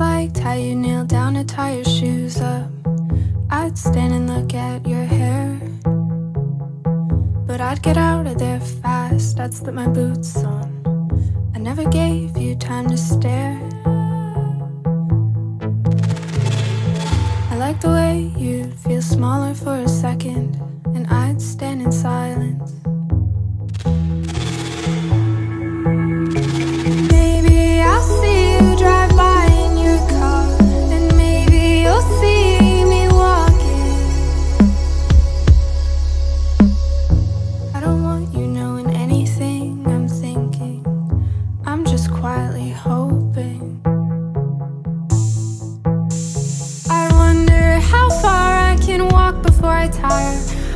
tie you kneel down to tie your shoes up. I'd stand and look at your hair. But I'd get out of there fast, I'd slip my boots on. I never gave you time to stare. I like the way you'd feel smaller for a second, and I'd stand in silence.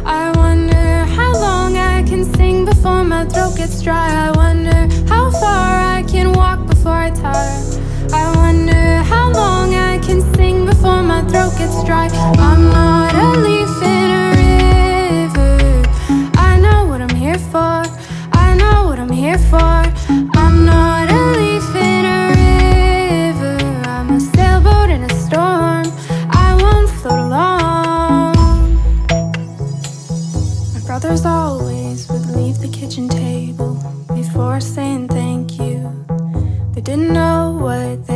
I. Wonder how long I can sing before my throat gets dry. I wonder how far I can walk before I tire. I wonder how long I can sing before my throat gets dry. I'm brothers always would leave the kitchen table before saying thank you. They didn't know what they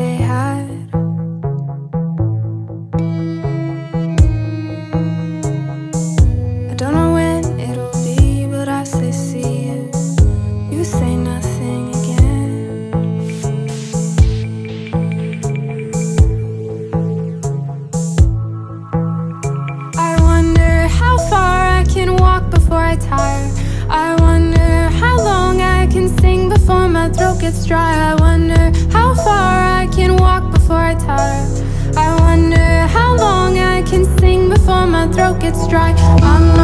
before I tire. I wonder how long I can sing before my throat gets dry. I wonder how far I can walk before I tire. I wonder how long I can sing before my throat gets dry. I'm